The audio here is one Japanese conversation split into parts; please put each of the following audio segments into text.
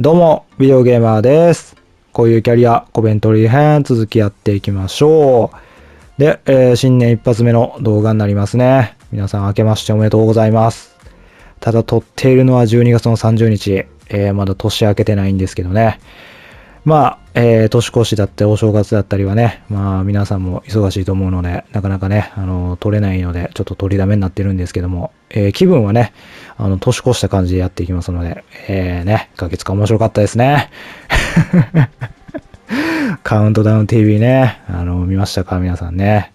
どうも、ビデオゲーマーです。こういうキャリア、コメントリー編、続きやっていきましょう。で、えー新年一発目の動画になりますね。皆さん明けましておめでとうございます。ただ撮っているのは12月の30日。えーまだ年明けてないんですけどね。まあ、えー年越しだってお正月だったりはね、まあ皆さんも忙しいと思うので、なかなかね、あの、撮れないので、ちょっと取りだめになってるんですけども、えー気分はね、あの、年越した感じでやっていきますので、えーね、か月間面白かったですね。カウントダウン TV ね、あの、見ましたか？皆さんね。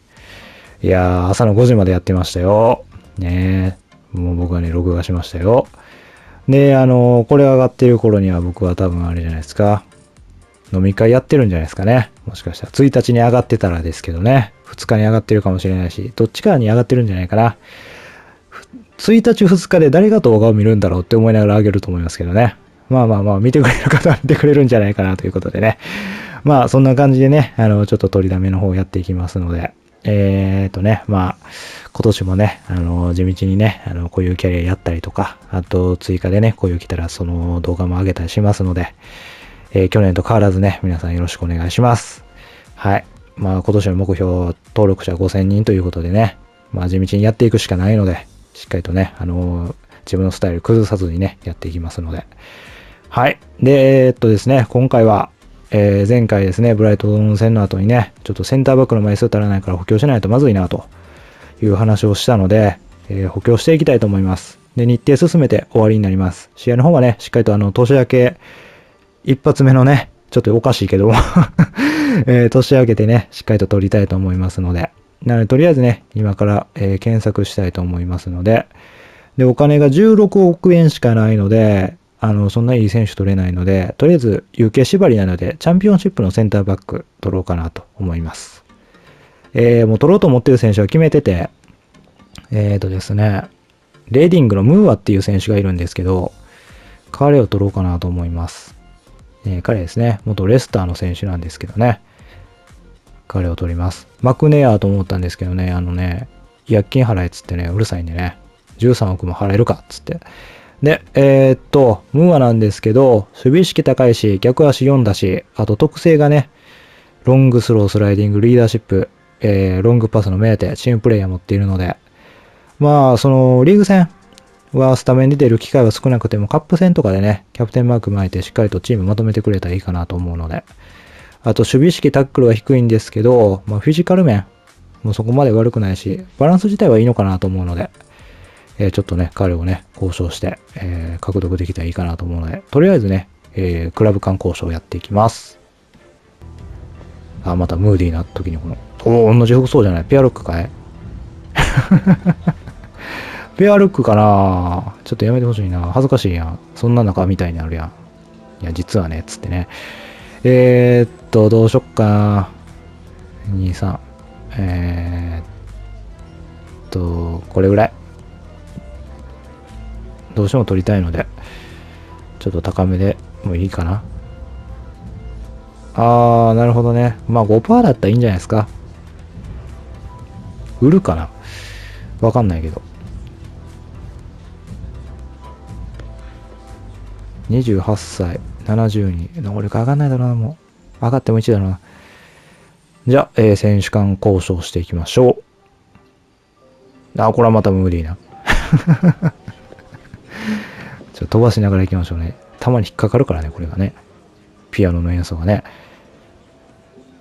いやー、朝の5時までやってましたよ。ねもう僕はね、録画しましたよ。で、あの、これ上がってる頃には僕は多分あれじゃないですか。飲み会やってるんじゃないですかね。もしかしたら1日に上がってたらですけどね。2日に上がってるかもしれないし、どっちかに上がってるんじゃないかな。1日2日で誰が動画を見るんだろうって思いながら上げると思いますけどね。まあまあまあ、見てくれる方は見てくれるんじゃないかなということでね。まあ、そんな感じでね、あの、ちょっと取りだめの方をやっていきますので、えーとね、まあ、今年もね、あの、地道にね、あの、こういうキャリアやったりとか、あと追加でね、こういう来たらその動画も上げたりしますので、えー去年と変わらずね、皆さんよろしくお願いします。はい。まあ、今年の目標、登録者5000人ということでね、まあ、地道にやっていくしかないので、しっかりとね、あのー自分のスタイル崩さずにね、やっていきますので。はい。で、えーっとですね、今回は、えー前回ですね、ブライトン戦の後にね、ちょっとセンターバックの枚数足らないから補強しないとまずいな、という話をしたので、えー補強していきたいと思います。で、日程進めて終わりになります。試合の方はね、しっかりとあの、年明け、一発目のね、ちょっとおかしいけども、えー年明けてね、しっかりと撮りたいと思いますので、なので、とりあえずね、今から、えー検索したいと思いますので、で、お金が16億円しかないので、あの、そんないい選手取れないので、とりあえず、UK 縛りなので、チャンピオンシップのセンターバック取ろうかなと思います。えー、もう取ろうと思ってる選手は決めてて、えーとですね、レーディングのムーアっていう選手がいるんですけど、彼を取ろうかなと思います。えー彼ですね、元レスターの選手なんですけどね、彼を取ります。マクネアーと思ったんですけどね、あのね、違約金払えっつってね、うるさいんでね、13億も払えるかっつって。で、えーっと、ムーアなんですけど、守備意識高いし、逆足4だし、あと特性がね、ロングスロー、スライディング、リーダーシップ、えー、ロングパスの目当て、チームプレイヤー持っているので、まあ、その、リーグ戦はスタメンに出る機会は少なくても、カップ戦とかでね、キャプテンマーク巻いてしっかりとチームまとめてくれたらいいかなと思うので、あと、守備意識タックルは低いんですけど、まあ、フィジカル面、もうそこまで悪くないし、バランス自体はいいのかなと思うので、えーちょっとね、彼をね、交渉して、えー獲得できたらいいかなと思うので、とりあえずね、えークラブ間交渉をやっていきます。あ、またムーディーな時にこの、おお、同じ服装じゃない。ペアルックかいペアルックかなちょっとやめてほしいな。恥ずかしいやん。そんな中みたいになるやん。いや、実はね、つってね。えー、っと、どうしよっかな。2、3。えー、っと、これぐらい。どうしても取りたいので、ちょっと高めでもいいかな。あー、なるほどね。まあ5%だったらいいんじゃないですか。売るかなわかんないけど。28歳、72。俺か上がんないだろうな、もう。上がっても1だろうな。じゃあ、えー選手間交渉していきましょう。あ、これはまた無理な。ちょっと飛ばしながら行きましょうね。たまに引っかかるからね、これがね。ピアノの演奏がね。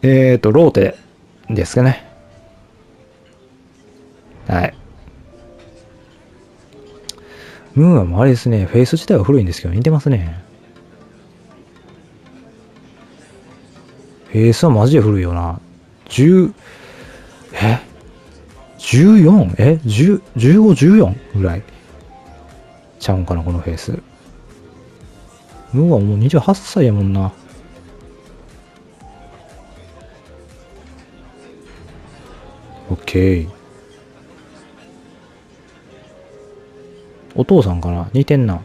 えーと、ローテですかね。はい。ムーアもあれですね、フェイス自体は古いんですけど、似てますね。フェイスはマジで古いよな。10、え ?14? え ?10、15、14ぐらいちゃうんかな、このフェイス。ムーアもう28歳やもんな。オッケー。お父さんかな？似てんな。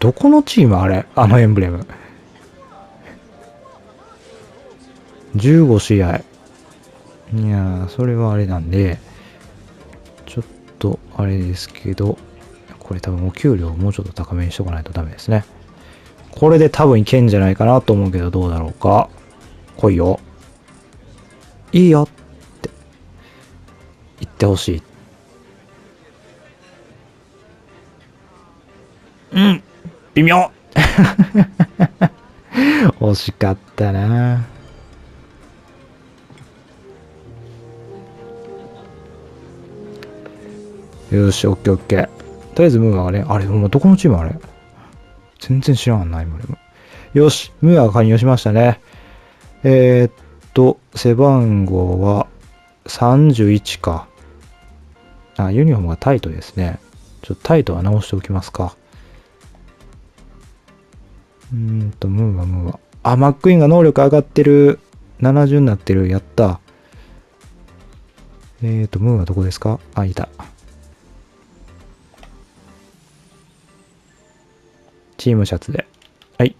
どこのチーム？あれあのエンブレム。15試合。いやー、それはあれなんで、ちょっとあれですけど、これ多分お給料をもうちょっと高めにしとかないとダメですね。これで多分いけんじゃないかなと思うけど、どうだろうか？来いよ。いいよって言ってほしいって。うん、微妙 惜しかったなよし、オッケーオッケー。とりあえずムーアがね、あれ、どこのチームあれ？全然知らんない、ムーよし、ムーアが加入しましたね。えー、っと、背番号は31か。あ、ユニフォームがタイトですね。ちょっとタイトは直しておきますか。うんと、ムーア、ムーア。あ、マックイーンが能力上がってる。70になってる。やった。えーと、ムーアどこですか？あ、いた。チームシャツで。はい。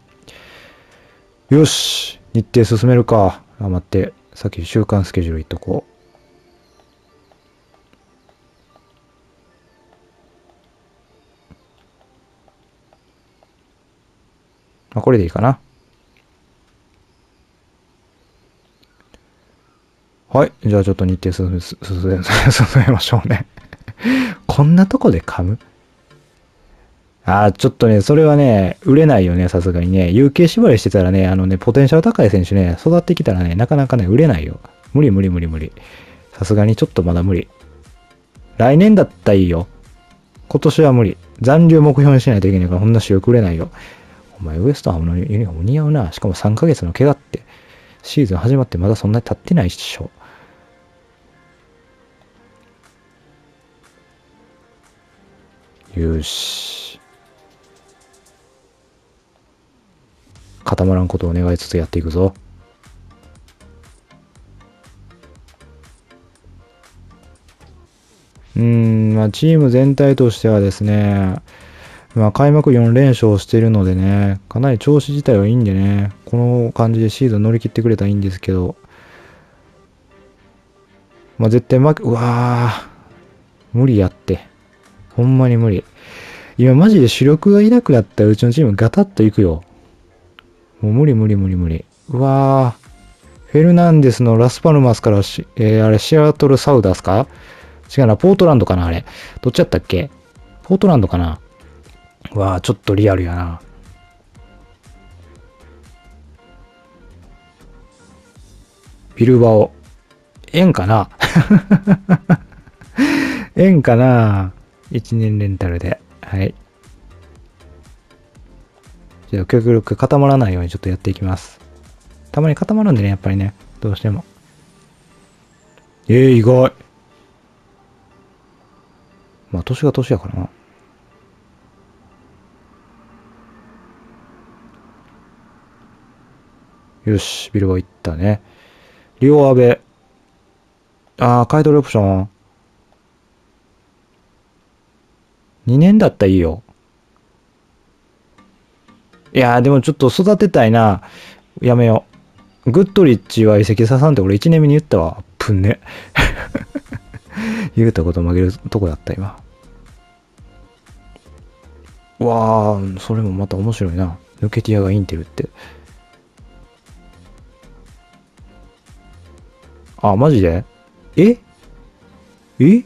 よし日程進めるか。あ、待って。さっき週間スケジュールいっとこう。まあ、これでいいかな。はい。じゃあちょっと日程進め、進め、進めましょうね こんなとこで噛む？ああ、ちょっとね、それはね、売れないよね、さすがにね。UK 縛りしてたらね、あのね、ポテンシャル高い選手ね、育ってきたらね、なかなかね、売れないよ。無理無理無理無理。さすがにちょっとまだ無理。来年だったらいいよ。今年は無理。残留目標にしないといけないから、こんな主力売れないよ。お前、ウエストハムのユニフォーム似合うな。しかも3ヶ月の怪我って。シーズン始まってまだそんなに経ってないっしょ。よし。固まらんことを願いつつやっていくぞ。うん、まあ、チーム全体としてはですね、まあ、開幕4連勝してるのでね、かなり調子自体はいいんでね、この感じでシーズン乗り切ってくれたらいいんですけど、まあ、絶対負け、うわぁ、無理やって。ほんまに無理。今マジで主力がいなくなったらうちのチームガタッといくよ。もう無理無理無理無理。うわぁ。フェルナンデスのラスパルマスからし、えー、あれ、シアトルサウダスか？違うな、ポートランドかなあれ。どっちやったっけ？ポートランドかな？わぁ、ちょっとリアルやな。ビルバオ。円かな？円かな ?1 年レンタルで。はい。じゃあ極力固まらないようにちょっとやっていきます。たまに固まるんでね、やっぱりね。どうしても。えー、意外。まあ、年が年やからな。よし、ビルバ行ったね。リオアベ。ああ、買い取りオプション。2年だったらいいよ。いやーでもちょっと育てたいな。やめよう。グッドリッチは移籍ささんって俺1年目に言ったわ。ぷんね。言うたこと曲げるとこだった、今。わー、それもまた面白いな。抜けティアがインテルって。あ、マジで？え？え？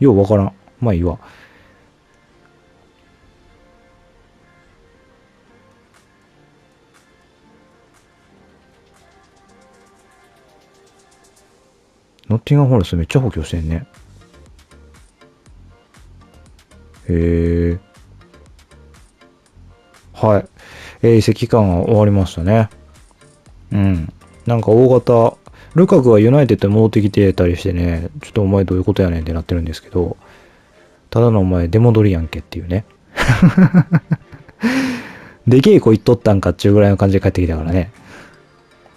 ようわからん。まあいいわ。ノッティンガンホールスめっちゃ補強してんね。へえ。はい。えー、移籍期間は終わりましたね。うん。なんか大型、ルカクがユナイテッドに戻ってきてたりしてね、ちょっとお前どういうことやねんってなってるんですけど、ただのお前出戻りやんけっていうね。でけえ子言っとったんかっちゅうぐらいの感じで帰ってきたからね。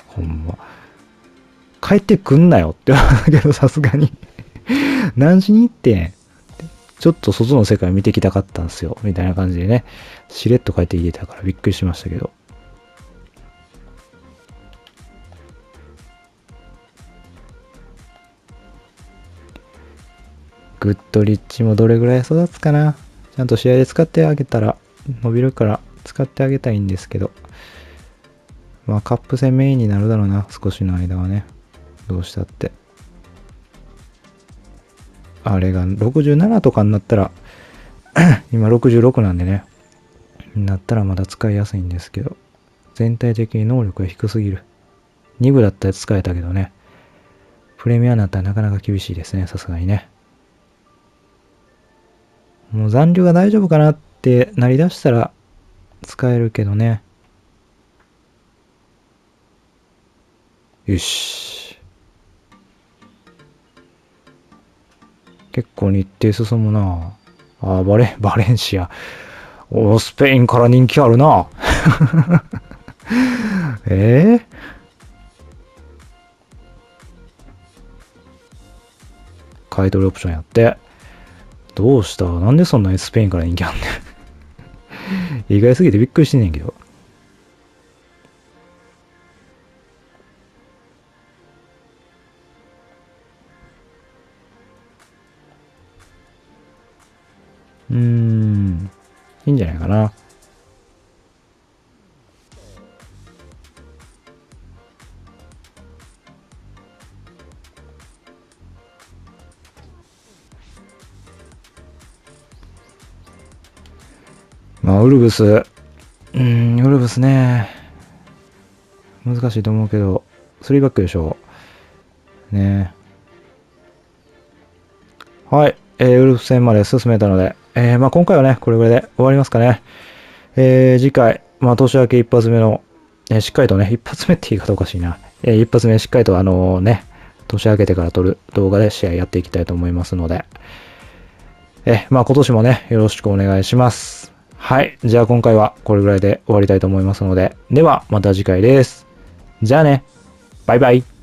ほんま。帰ってくんなよって思うけど、さすがに何しに行ってんちょっと外の世界見てきたかったんすよ。みたいな感じでね。しれっと帰ってきてたからびっくりしましたけど。グッドリッチもどれぐらい育つかな。ちゃんと試合で使ってあげたら伸びるから使ってあげたいんですけど、まあカップ戦メインになるだろうな、少しの間はね。どうしたって。あれが67とかになったら 今66なんでね。なったらまだ使いやすいんですけど、全体的に能力が低すぎる。2部だったら使えたけどね。プレミアになったらなかなか厳しいですね、さすがにね。もう残量が大丈夫かなってなりだしたら使えるけどね。よし。結構日程進むなあ、バレ、バレンシア。お、スペインから人気あるな ええ買い取りオプションやって。どうした？なんでそんなにスペインから人気あんねん？意外すぎてびっくりしてんねんけど。うーん。いいんじゃないかな。まあ、ウルブス。うん、ウルブスね。難しいと思うけど、3バックでしょう。ねはい。えー、ウルフ戦まで進めたので、えー、まあ今回はね、これぐらいで終わりますかね。えー、次回、まあ年明け一発目の、えー、しっかりとね、一発目って言い方おかしいな。えー、一発目しっかりとあのね、年明けてから撮る動画で試合やっていきたいと思いますので、えまあ今年もね、よろしくお願いします。はい。じゃあ今回はこれぐらいで終わりたいと思いますので、ではまた次回です。じゃあね。バイバイ。